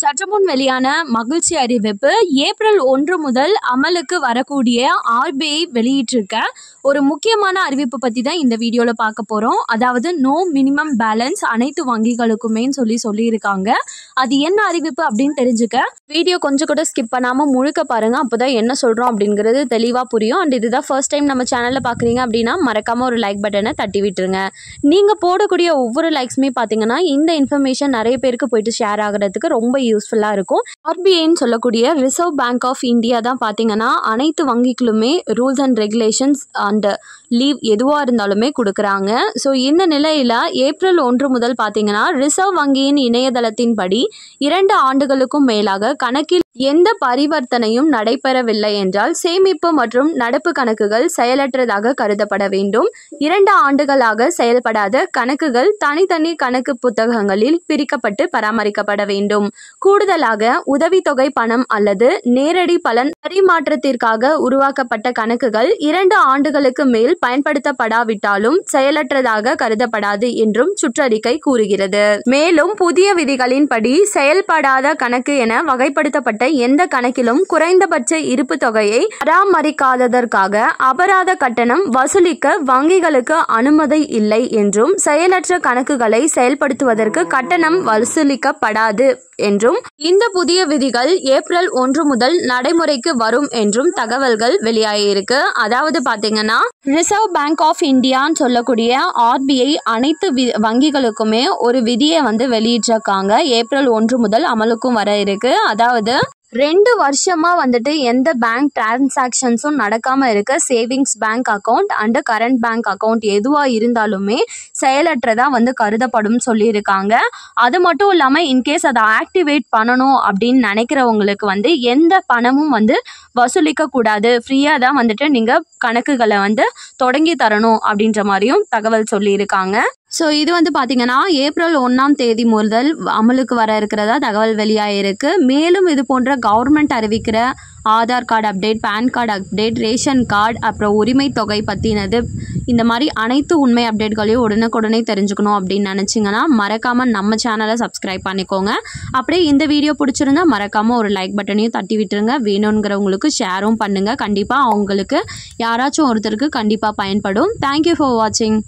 சற்றுமுன் வெளியான மகிழ்ச்சி அறிவிப்பு ஏப்ரல் ஒன்று முதல் அமலுக்கு வரக்கூடிய ஆர்பிஐ வெளியிட்டிருக்க ஒரு முக்கியமான அறிவிப்பு பற்றி தான் இந்த வீடியோவில் பார்க்க போகிறோம் அதாவது நோ மினிமம் பேலன்ஸ் அனைத்து வங்கிகளுக்குமேன்னு சொல்லி சொல்லியிருக்காங்க. அது என்ன அறிவிப்பு அப்படின்னு தெரிஞ்சுக்க. வீடியோ கொஞ்சம் கூட ஸ்கிப் பண்ணாமல் முழுக்க பாருங்கள் அப்போ தான் என்ன சொல்கிறோம் அப்படிங்கிறது தெளிவாக புரியும். அண்ட் இதுதான் ஃபர்ஸ்ட் டைம் நம்ம சேனலில் பார்க்குறீங்க அப்படின்னா மறக்காமல் ஒரு லைக் பட்டனை தட்டி விட்டுருங்க. நீங்கள் போடக்கூடிய ஒவ்வொரு லைக்ஸுமே பார்த்தீங்கன்னா இந்த இன்ஃபர்மேஷன் நிறைய பேருக்கு போயிட்டு ஷேர் ஆகிறதுக்கு ரொம்ப யூஸ்ஃபுல்லாக இருக்கும். ஆர்பிஐன்னு சொல்லக்கூடிய ரிசர்வ் பேங்க் ஆஃப் இந்தியா தான் பார்த்தீங்கன்னா அனைத்து வங்கிகளுமே rules and regulations and leave எதுவாக இருந்தாலுமே கொடுக்குறாங்க. ஸோ இந்த நிலையில் ஏப்ரல் ஒன்று முதல் பார்த்தீங்கன்னா ரிசர்வ் வங்கியின் இணையதளத்தின்படி இரண்டு ஆண்டுகளுக்கும் மேலாக கணக்கில் எந்த பரிவர்த்தனையும் நடைபெறவில்லை என்றால் சேமிப்பு மற்றும் நடப்பு கணக்குகள் செயலற்றதாக கருதப்பட வேண்டும். இரண்டு ஆண்டுகளாக செயல்படாத கணக்குகள் தனித்தனி கணக்கு புத்தகங்களில் பிரிக்கப்பட்டு பராமரிக்கப்பட வேண்டும். கூடுதலாக உதவித்தொகை பணம் அல்லது நேரடி பலன் பரிமாற்றத்திற்காக உருவாக்கப்பட்ட கணக்குகள் இரண்டு ஆண்டுகளுக்கு மேல் பயன்படுத்தப்படாவிட்டாலும் செயலற்றதாக கருதப்படாது என்றும் சுற்றறிக்கை கூறுகிறது. மேலும் புதிய விதிகளின்படி செயல்படாத கணக்கு என வகைப்படுத்தப்பட்ட எந்த கணக்கிலும் குறைந்தபட்ச இருப்பு தொகையை பராமரிக்காததற்காக அபராத கட்டணம் வசூலிக்க வங்கிகளுக்கு அனுமதி இல்லை என்றும் செயலற்ற கணக்குகளை செயல்படுத்துவதற்கு கட்டணம் வசூலிக்கப்படாது. என்றும் இந்த புதிய விதிகள் ஏப்ரல் ஒன்று முதல் நடைமுறைக்கு வரும் என்றும் தகவல்கள் வெளியாகியிருக்கு. அதாவது பாத்தீங்கன்னா ரிசர்வ் பேங்க் ஆஃப் இந்தியான்னு சொல்லக்கூடிய ஆர்பிஐ அனைத்து வி வங்கிகளுக்குமே ஒரு விதியை வந்து வெளியிட்டிருக்காங்க. ஏப்ரல் ஒன்று முதல் அமலுக்கும் வர இருக்கு. அதாவது ரெண்டு வருஷமா வந்துட்டு எந்த பேங்க் டிரான்சாக்ஷன்ஸும் நடக்காம இருக்க savings bank account and current bank account எதுவா இருந்தாலுமே செயலற்றதா வந்து கருதப்படும் சொல்லியிருக்காங்க. அது மட்டும் இல்லாமல் இன்கேஸ் அதை ஆக்டிவேட் பண்ணணும் அப்படின்னு நினைக்கிறவங்களுக்கு வந்து எந்த பணமும் வந்து வசூலிக்க கூடாது. ஃப்ரீயாக தான் வந்துட்டு நீங்கள் கணக்குகளை வந்து தொடங்கி தரணும் அப்படின்ற மாதிரியும் தகவல் சொல்லியிருக்காங்க. ஸோ இது வந்து பார்த்தீங்கன்னா ஏப்ரல் ஒன்றாம் தேதி முதல் அமலுக்கு வர இருக்கிறதா தகவல் வெளியாகிருக்கு மேலும் இது போன்ற கவர்மெண்ட் அறிவிக்கிற Aadhaar card update PAN card update ration card அப்புறம் உரிமை தொகை பற்றினது இந்த மாதிரி அனைத்து உண்மை அப்டேட்களையும் உடனுக்குடனே தெரிஞ்சுக்கணும் அப்படின்னு நினச்சிங்கன்னா மறக்காமல் நம்ம சேனலை சப்ஸ்கிரைப் பண்ணிக்கோங்க. அப்படியே இந்த வீடியோ பிடிச்சிருந்தா மறக்காமல் ஒரு லைக் பட்டனையும் தட்டி விட்டுருங்க. வேணுங்கிறவங்களுக்கு ஷேரும் பண்ணுங்கள் கண்டிப்பாக அவங்களுக்கு யாராச்சும் ஒருத்தருக்கு கண்டிப்பாக பயன்படும். தேங்க்யூ ஃபார் வாட்சிங்